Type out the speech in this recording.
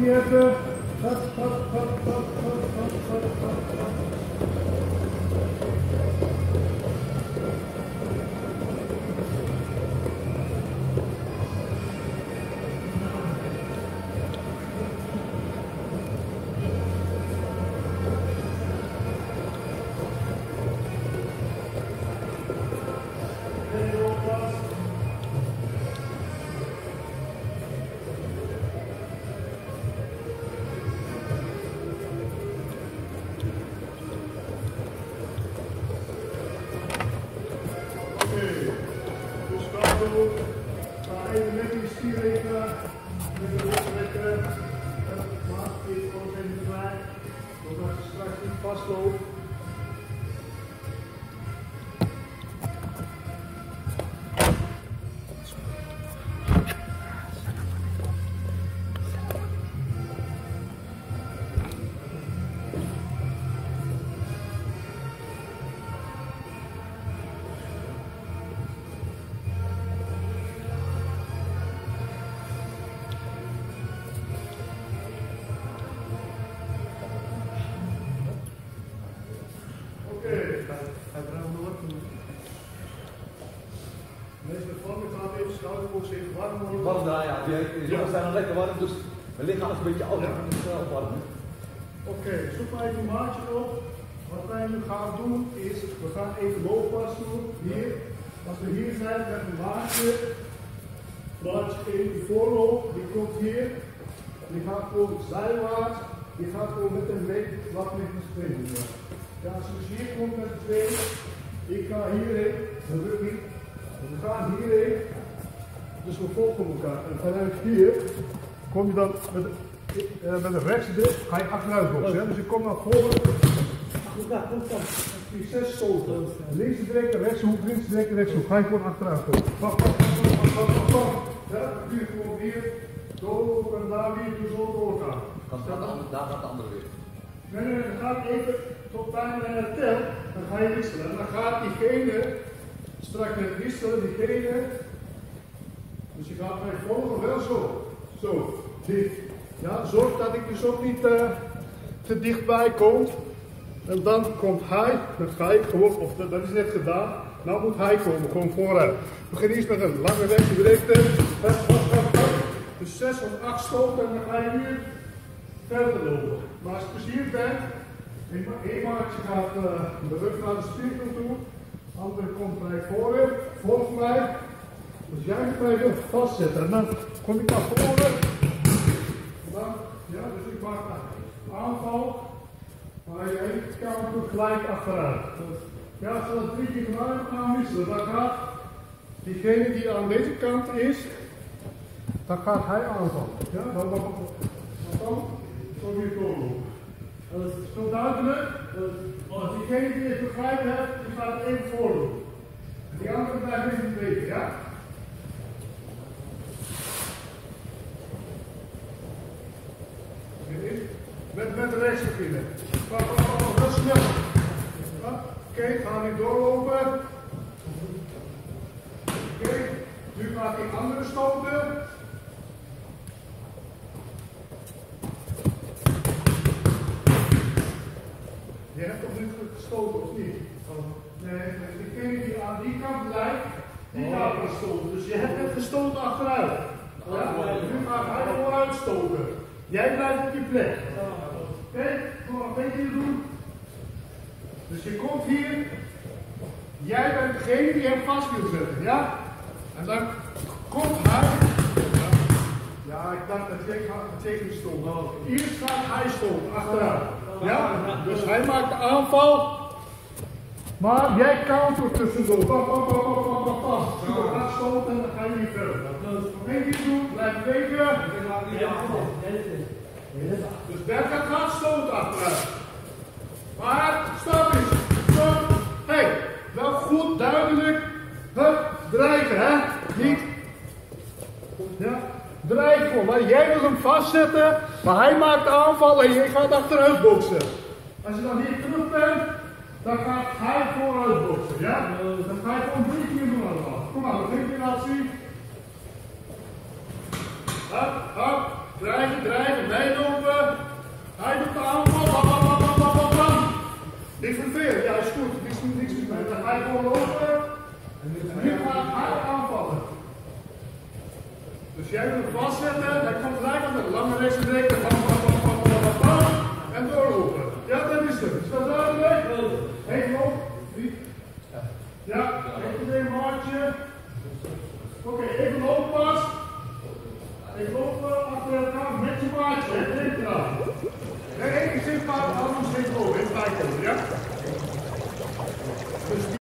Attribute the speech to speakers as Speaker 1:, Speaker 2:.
Speaker 1: Henriette, das vastlopen. Schouderbox even warm worden. Warm
Speaker 2: daar, ja. Die die zijn al lekker warm, dus we liggen alles een beetje oud. Ja. Warm. hè.
Speaker 1: Oké, zoek maar even een maatje op. Wat wij nu gaan doen is, we gaan even looppas doen. Hier. Als we hier zijn met een maatje, plaats je even die voorloop, die komt hier. Die gaat gewoon zijwaarts, die gaat gewoon met een week wat met de springen. Ja, als je dus hier komt met de twee, ik ga hierheen, de niet. We gaan hierheen, dus we volgen elkaar. En vanuit hier kom je dan met, eh, met een rechtsdip, ga je achteruit boksen. Dus je komt naar voren.
Speaker 3: Goed daar.
Speaker 1: Die zes stoten. Links direct, rechtshoek, links direct, rechtshoek. Ga je gewoon achteruit komen. Pak, pak, pak, pak, pak. Ja, je gewoon hier doorlopen en daar weer dus zo doorgaan.
Speaker 2: Dan gaat de andere, daar gaat de andere weer.
Speaker 1: Nee, nee, dan gaat even tot bijna naar de tel, dan ga je wisselen. En dan gaat diegene straks met wisselen, diegene. Dus je gaat mij volgen wel zo. Zo, dit. Ja, zorg dat ik dus ook niet eh, te dichtbij kom. En dan komt hij, dan ga ik gewoon, of dat, dat is net gedaan. Nou moet hij komen, gewoon vooruit. We beginnen eerst met een lange weg, hup. Dus zes of acht stoten en dan ga je weer verder lopen. Maar als je plezier bent, één maatje gaat eh, de rug naar de spiegel toe, de andere komt bij voren, volgt mij. Dus jij moet mij weer vastzetten. En dan kom ik naar voren. En dan, ja, dus ik maak een aanval, maar jij kan gelijk achteruit. Ja, als we dat drie keer gedaan gaan wisselen, dan gaat diegene die aan deze kant is, dan gaat hij aanvallen. Ja, dan, dan, dan, zo weer doorlopen.
Speaker 3: Dat
Speaker 1: is zo duidelijk. Als diegene die het begrijpt heeft, die gaat even voordoen. En die andere blijft even weten, ja? Met, met rechts beginnen. Pak, pak, heel snel. Oké, gaan we doorlopen. Oké, nu gaat die andere stoten. Je hebt toch niet gestoten of niet? Nee, degene die aan die kant blijft, die gaat er stoten. Dus je hebt net gestoten achteruit.
Speaker 2: Ja, nu gaat
Speaker 1: hij vooruit stoten. Jij blijft op je plek. Oké, kom maar een beetje doen. Dus je komt hier. Jij bent degene die hem vast wil zetten, ja? En dan komt hij. Ja, ik dacht dat jij tegen stond. Eerst gaat hij stoten, achteruit. Ja? Dus hij maakt de aanval. Maar jij countert tussendoor. Pam, pam, pam. Zo, gaat stoten en dan ga je niet verder. Één keer doen, blijf bewegen.
Speaker 3: Dus
Speaker 1: Bertha gaat stoten achteruit. Maar, stop eens. Stop. Hé, hey, wel goed, duidelijk. Hup, dreigen, hè? Niet. Ja, gewoon. Maar jij wil hem vastzetten, maar hij maakt de aanval en jij gaat achteruit boksen. Als je dan hier terug bent, dan gaat hij vooruit boksen, ja? Dan ga je gewoon drie keer doen allemaal. Kom maar, één keer laten zien. Hup, hup, Ja, is goed. Niks, niks mis. Dan ga je gewoon lopen.
Speaker 3: Nu
Speaker 1: gaat hij aanvallen. Dus jij moet vastzetten. Hij komt gelijk aan de lange rechts-reken. En doorlopen. Ja, dat is het. Is dat duidelijk? Hé, nog. Ja, even een hartje.